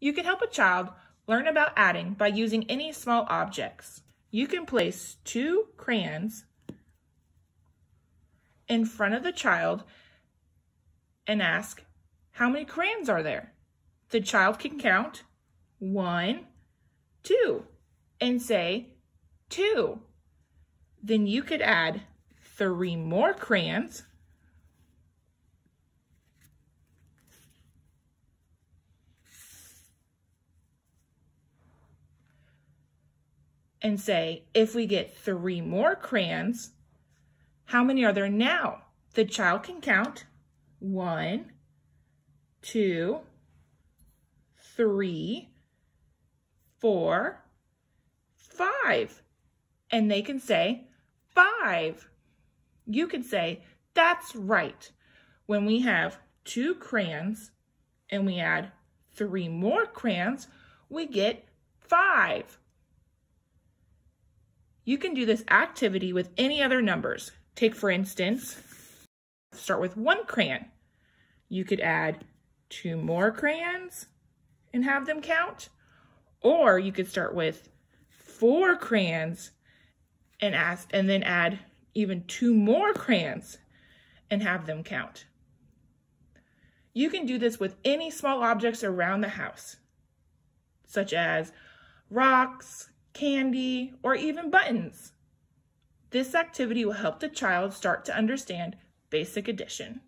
You can help a child learn about adding by using any small objects. You can place two crayons in front of the child and ask, how many crayons are there? The child can count one, two, and say two. Then you could add three more crayons and say, if we get three more crayons, how many are there now? The child can count one, two, three, four, five. And they can say five. You can say, that's right. When we have two crayons and we add three more crayons, we get five. You can do this activity with any other numbers. Take, for instance, start with one crayon. You could add two more crayons and have them count. Or you could start with four crayons and ask and then add even two more crayons and have them count. You can do this with any small objects around the house, such as rocks, candy, or even buttons. This activity will help the child start to understand basic addition.